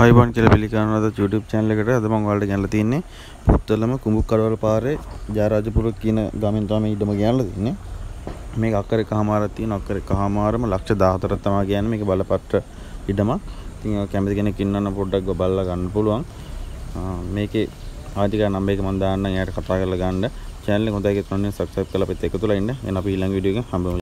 හයිබන් කියලා පිළිගන්නවද YouTube channel එකට. අද මම ඔයාලට ගෙනල්ලා තින්නේ පුත්තලම කුඹුක්කඩවල පාරේ ජයරාජපුර කියන ගමෙන් තමයි ඉඩම ගෙනල්ලා තින්නේ. මේක අක්කර එකමාරක් තියෙන අක්කර එකමාරම ලක්ෂ 14ක් තමයි කියන්නේ. මේක බලපත්‍ර ඉඩමක්. ඉතින් කැමති කෙනෙක් ඉන්නනම් පොඩ්ඩක් බලලා ගන්න පුළුවන්. මේකේ ආදිකා නම්බර් එක මම දාන්නම්. එයාට කතා කරලා ගන්න. Channel එක හොඳයි කියලා සබ්ස්ක්‍රයිබ් කරලා අපිත් එකතු වෙලා ඉන්න. එන අපි ඊළඟ වීඩියෝ එකෙන් හම්බෙමු